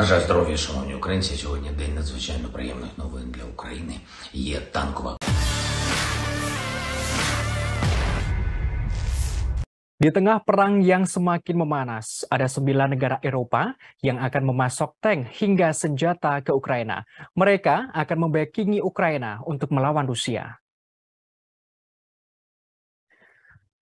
Бажаю здоров'я, шановні українці. Сьогодні день надзвичайно приємних новин для України. Є танкова Di tengah perang yang semakin memanas, ada sembilan negara Eropa yang akan memasok tank hingga senjata ke Ukraina. Mereka akan membackingi Ukraina untuk melawan Rusia.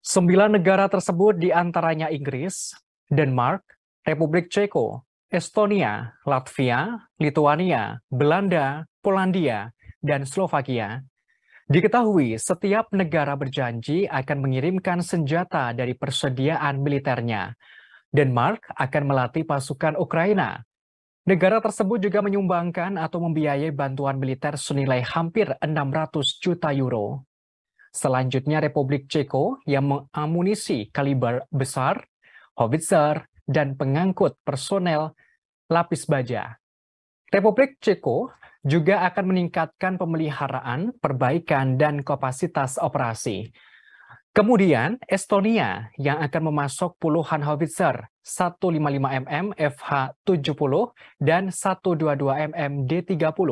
Sembilan negara tersebut diantaranya Inggris, Denmark, Republik Ceko, Estonia, Latvia, Lituania, Belanda, Polandia, dan Slovakia. Diketahui setiap negara berjanji akan mengirimkan senjata dari persediaan militernya. Denmark akan melatih pasukan Ukraina. Negara tersebut juga menyumbangkan atau membiayai bantuan militer senilai hampir 600 juta euro. Selanjutnya Republik Ceko yang mengamunisi kaliber besar, howitzer, dan pengangkut personel lapis baja. Republik Ceko juga akan meningkatkan pemeliharaan, perbaikan, dan kapasitas operasi. Kemudian, Estonia yang akan memasok puluhan howitzer 155 mm FH-70 dan 122 mm D-30,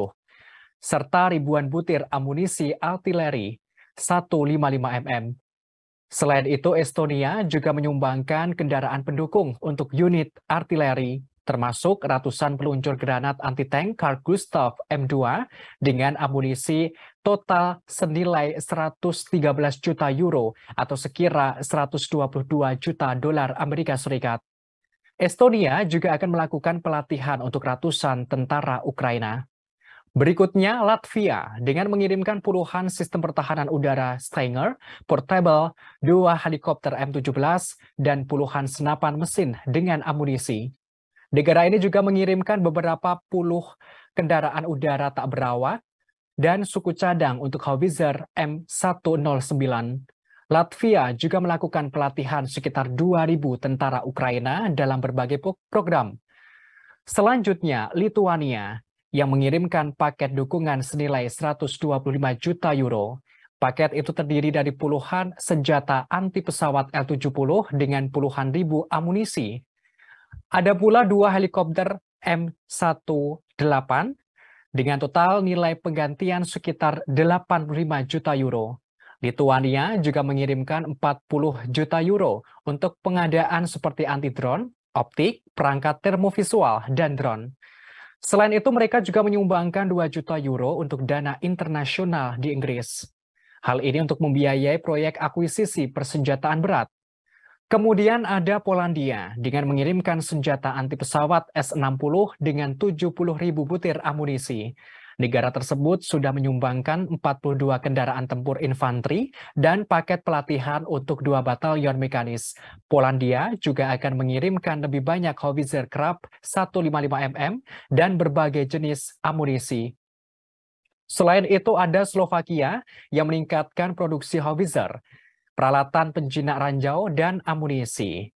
serta ribuan butir amunisi artileri 155 mm. Selain itu, Estonia juga menyumbangkan kendaraan pendukung untuk unit artileri termasuk ratusan peluncur granat anti-tank Carl Gustav M2 dengan amunisi total senilai 113 juta euro atau sekira 122 juta dolar Amerika Serikat. Estonia juga akan melakukan pelatihan untuk ratusan tentara Ukraina. Berikutnya, Latvia dengan mengirimkan puluhan sistem pertahanan udara Stinger, portable, dua helikopter M17, dan puluhan senapan mesin dengan amunisi. Negara ini juga mengirimkan beberapa puluh kendaraan udara tak berawak dan suku cadang untuk howitzer M109. Latvia juga melakukan pelatihan sekitar 2.000 tentara Ukraina dalam berbagai program. Selanjutnya, Lituania yang mengirimkan paket dukungan senilai 125 juta euro. Paket itu terdiri dari puluhan senjata anti pesawat L-70 dengan puluhan ribu amunisi, ada pula dua helikopter M18 dengan total nilai penggantian sekitar 85 juta euro. Lituania juga mengirimkan 40 juta euro untuk pengadaan seperti anti-drone, optik, perangkat termovisual, dan drone. Selain itu, mereka juga menyumbangkan 2 juta euro untuk dana internasional di Inggris. Hal ini untuk membiayai proyek akuisisi persenjataan berat Kemudian ada Polandia dengan mengirimkan senjata anti pesawat S-60 dengan 70 ribu butir amunisi. Negara tersebut sudah menyumbangkan 42 kendaraan tempur infanteri dan paket pelatihan untuk dua batalion mekanis. Polandia juga akan mengirimkan lebih banyak howitzer Krab 155mm dan berbagai jenis amunisi. Selain itu ada Slovakia yang meningkatkan produksi howitzer peralatan penjinak ranjau, dan amunisi.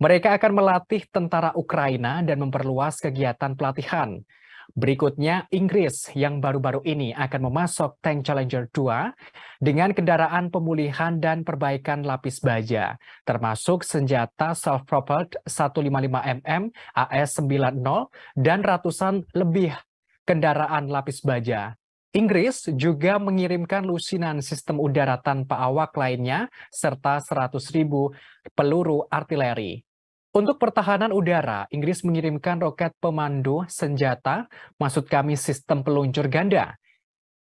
Mereka akan melatih tentara Ukraina dan memperluas kegiatan pelatihan. Berikutnya, Inggris yang baru-baru ini akan memasok tank Challenger 2 dengan kendaraan pemulihan dan perbaikan lapis baja, termasuk senjata self-propelled 155mm AS-90 dan ratusan lebih kendaraan lapis baja. Inggris juga mengirimkan lusinan sistem udara tanpa awak lainnya serta 100.000 peluru artileri. Untuk pertahanan udara, Inggris mengirimkan roket pemandu senjata, maksud kami sistem peluncur ganda.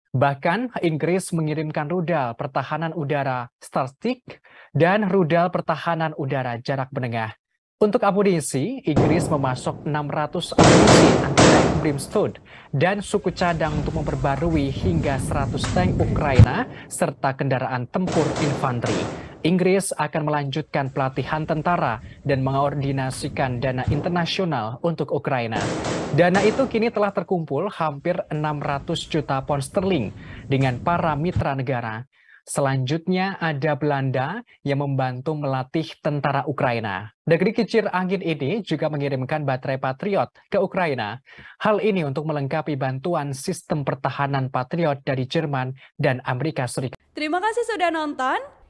Bahkan Inggris mengirimkan rudal pertahanan udara Starstick dan rudal pertahanan udara jarak menengah. Untuk amunisi, Inggris memasok 600 amunisi anti-tank Brimstone dan suku cadang untuk memperbarui hingga 100 tank Ukraina serta kendaraan tempur infanteri. Inggris akan melanjutkan pelatihan tentara dan mengordinasikan dana internasional untuk Ukraina. Dana itu kini telah terkumpul hampir 600 juta pound sterling dengan para mitra negara. Selanjutnya ada Belanda yang membantu melatih tentara Ukraina. Negeri kecil angin ini juga mengirimkan baterai Patriot ke Ukraina. Hal ini untuk melengkapi bantuan sistem pertahanan Patriot dari Jerman dan Amerika Serikat. Terima kasih sudah nonton.